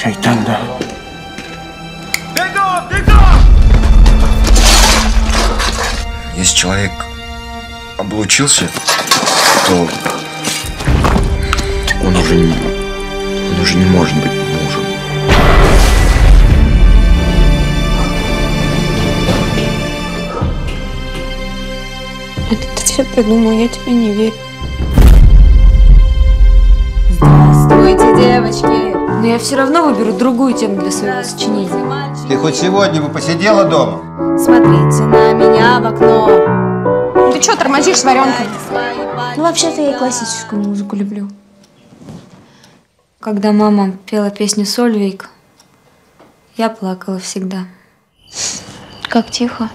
Шайтанда. Если человек облучился, то он уже не, он уже не может быть мужем. Это ты все придумал, я тебе не верю. Я все равно выберу другую тему для своего сочинения. Ты хоть сегодня бы посидела дома? Смотрите на меня в окно. Ты что тормозишь с варенкой? Ну, вообще-то я и классическую музыку люблю. Когда мама пела песню «Сольвейк», я плакала всегда. Как тихо.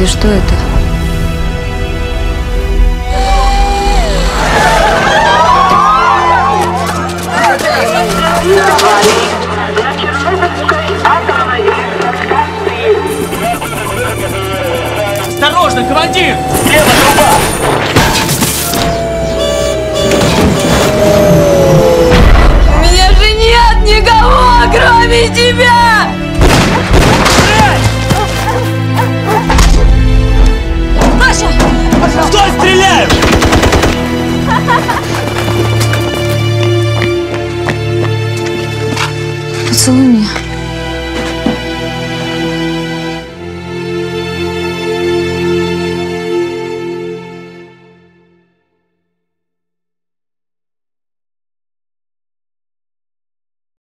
Господи, что это? Осторожно, командир! У целуй.